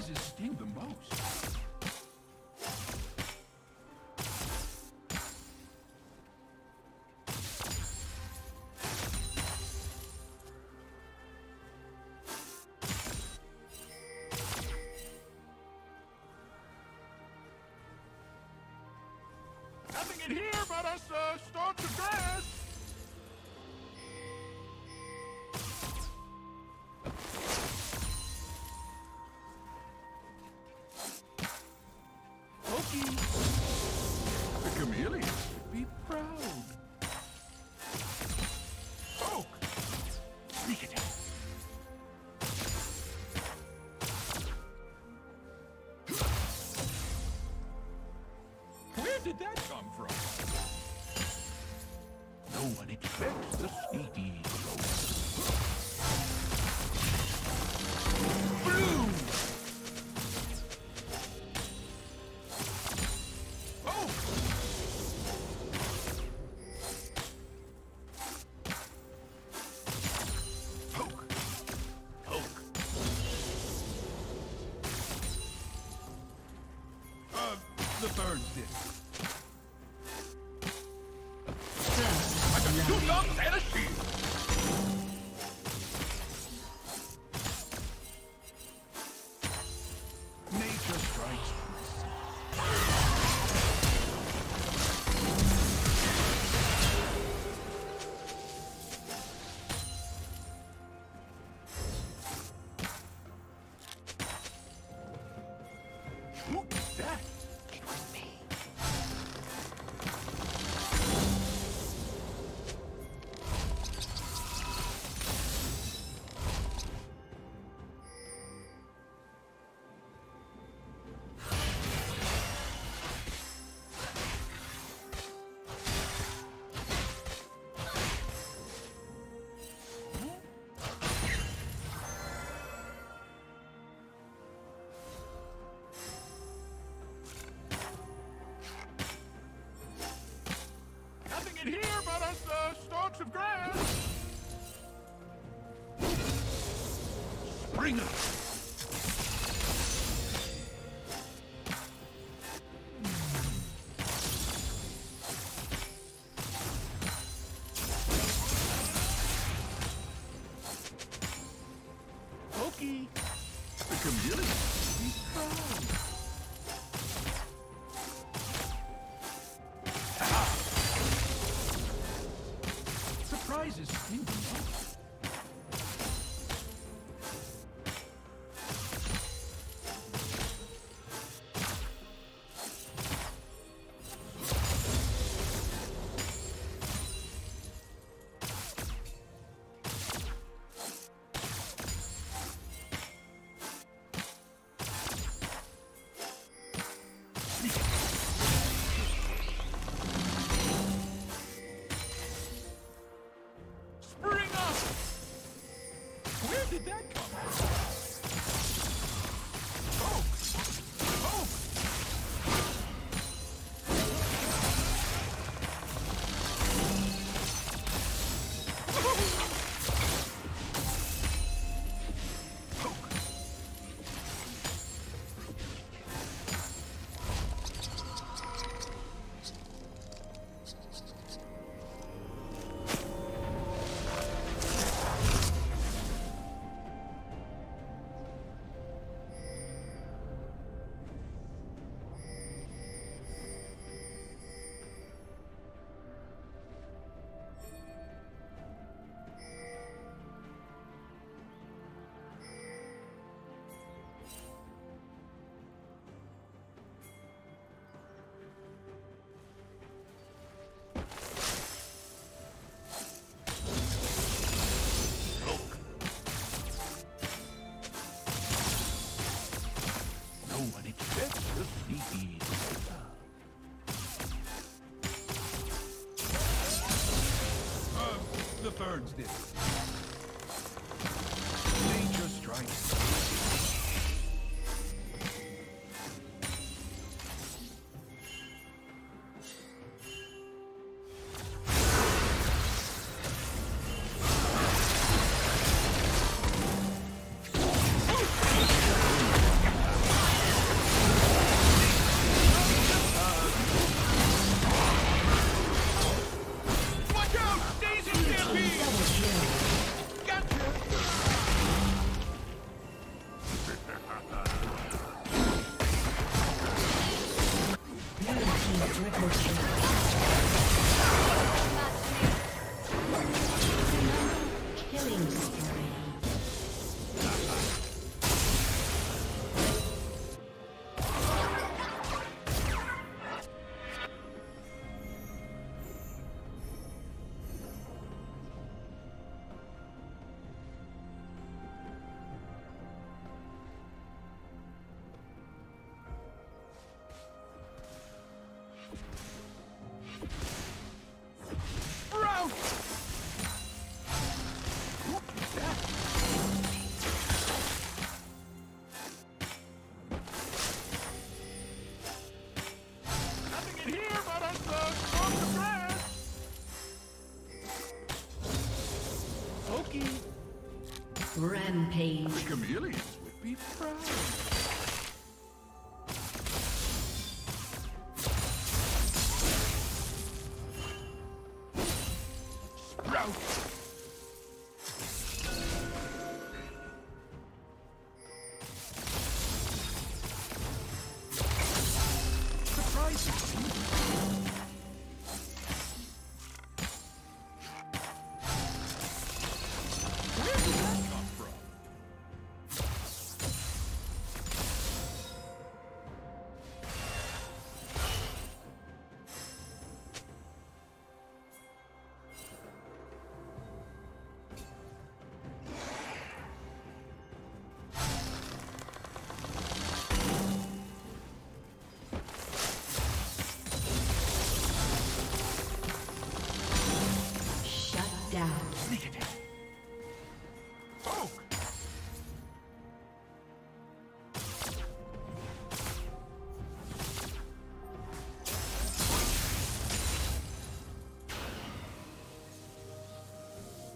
surprises sting the most. Nothing in here but a burn. shooting them. Pokey, the. Surprises, indeed. this. Rampage.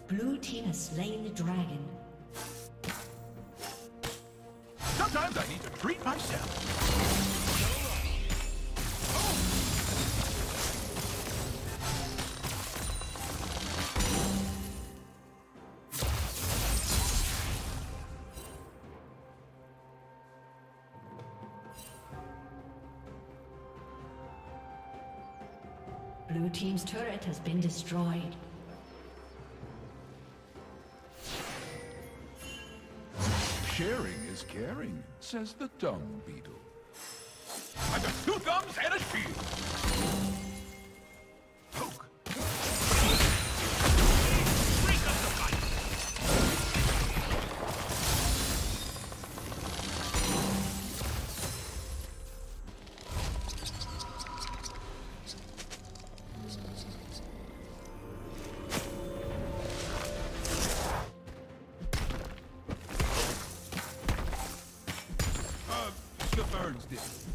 Blue team has slain the dragon. Sometimes I need to treat myself. Blue Team's turret has been destroyed. Sharing is caring, says the dung beetle. I got two thumbs and a shield. Daisy.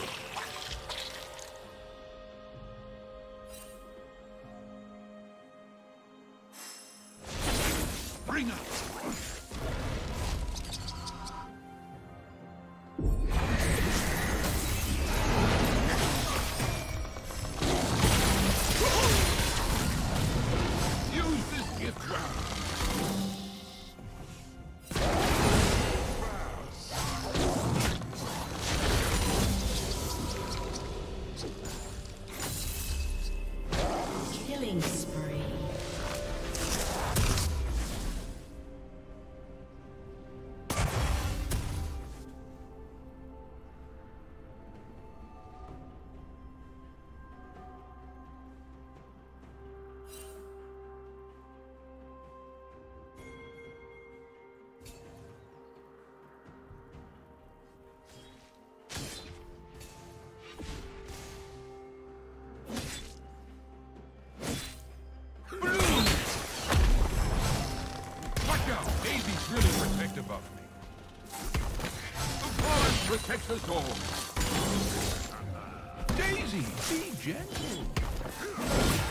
Killing spree. Above me. The forest protects us all. Daisy, be gentle.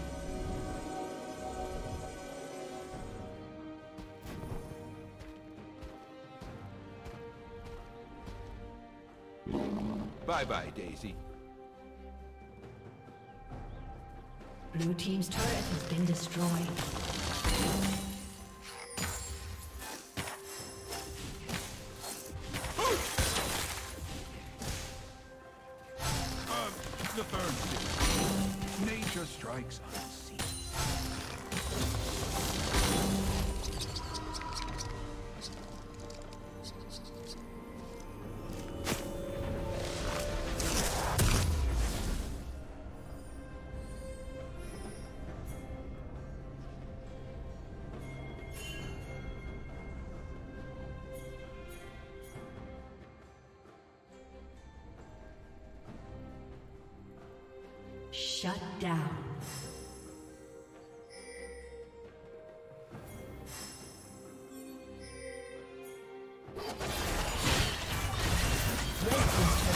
Bye-bye, Daisy. Blue team's turret has been destroyed. Uh, the third. Nature strikes Shut down. Red team's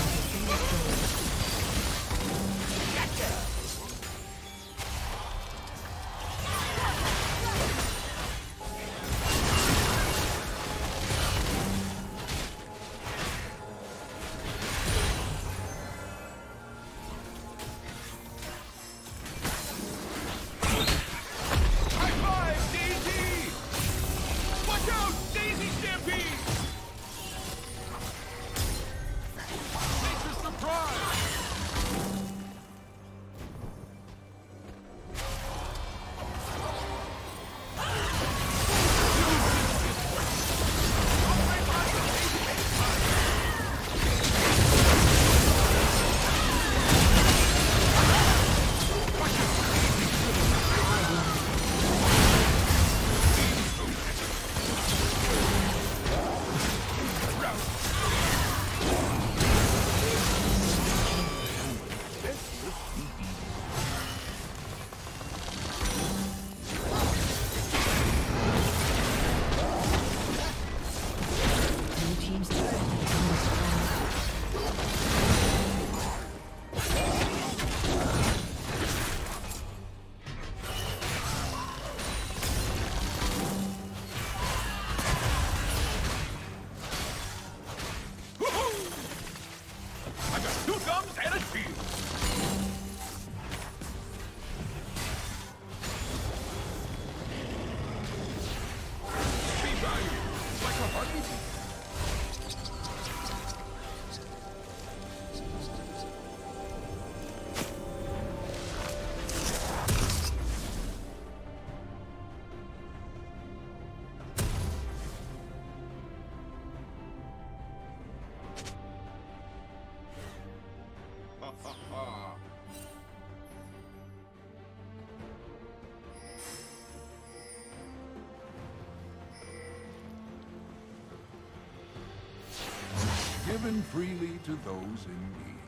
given freely to those in need.